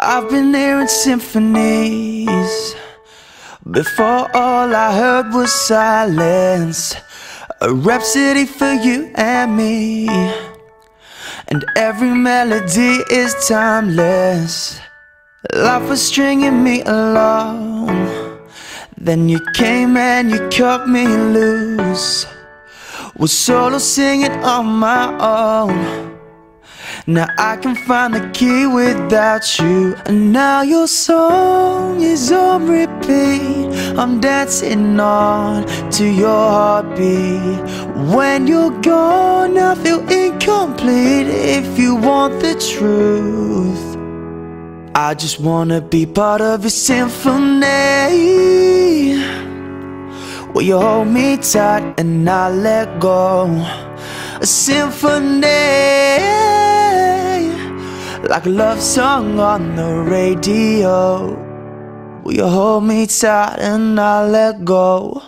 I've been hearing symphonies. Before all I heard was silence. A rhapsody for you and me. And every melody is timeless. Life was stringing me along. Then you came and you cut me loose. Was solo singing on my own. Now I can find the key without you. And now your song is on repeat. I'm dancing on to your heartbeat. When you're gone I feel incomplete. If you want the truth I just wanna be part of a symphony. Will you hold me tight and not let go? A symphony like a love song on the radio. Will you hold me tight and not let go